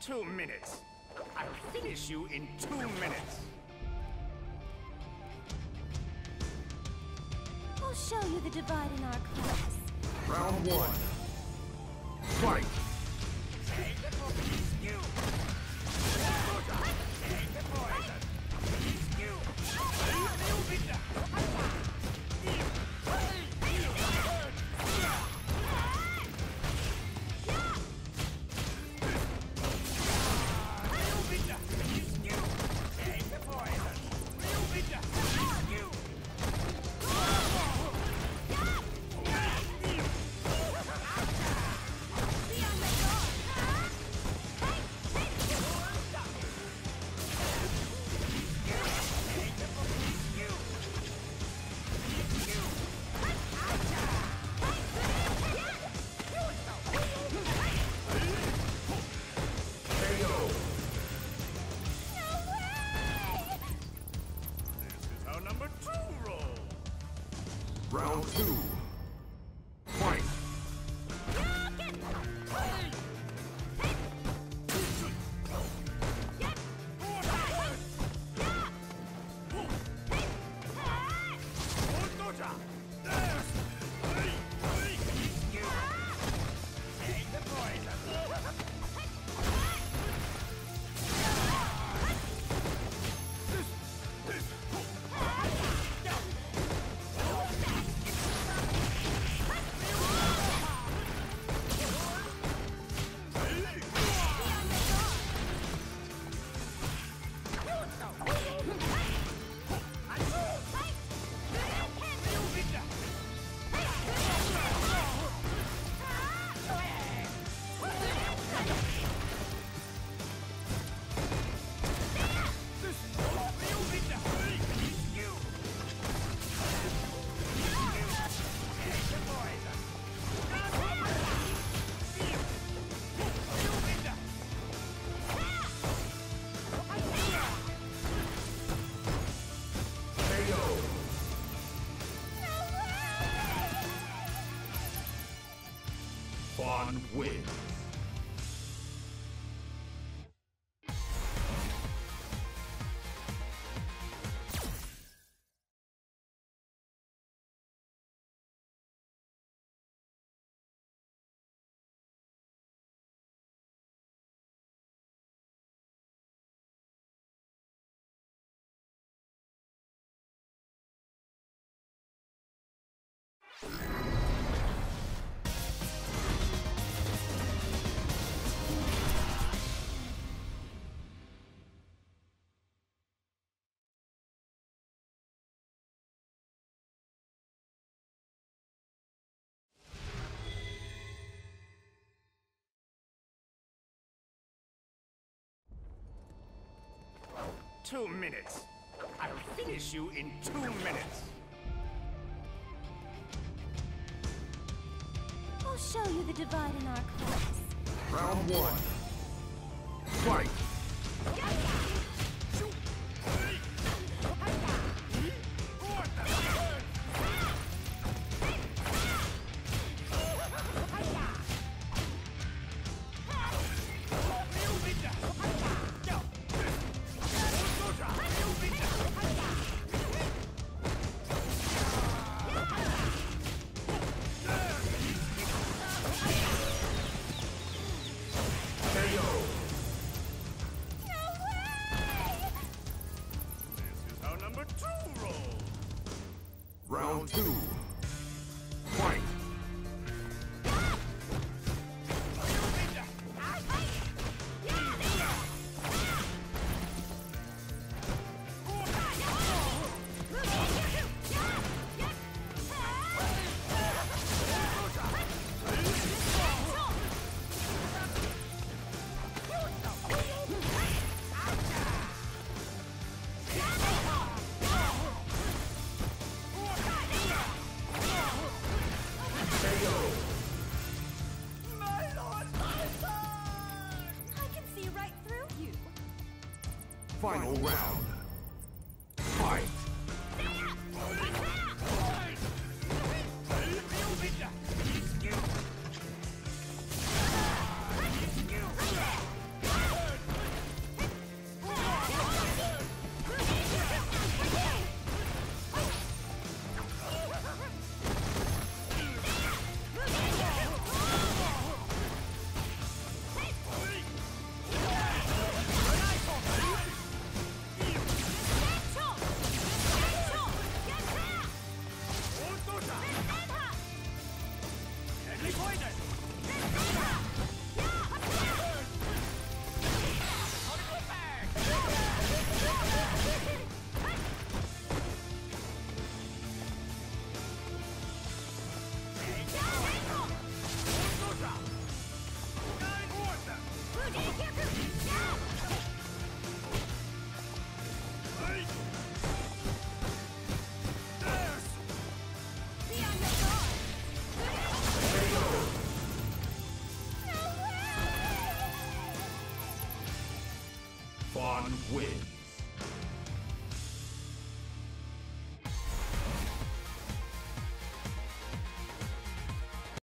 Two minutes. I'll finish you in two minutes. I'll show you the divide in our class. Round one. Fight! KO! Two. Win. Two minutes. I'll finish you in two minutes. I'll show you the divide in our class. Round one. Fight! Round two. Final round. Gohan wins.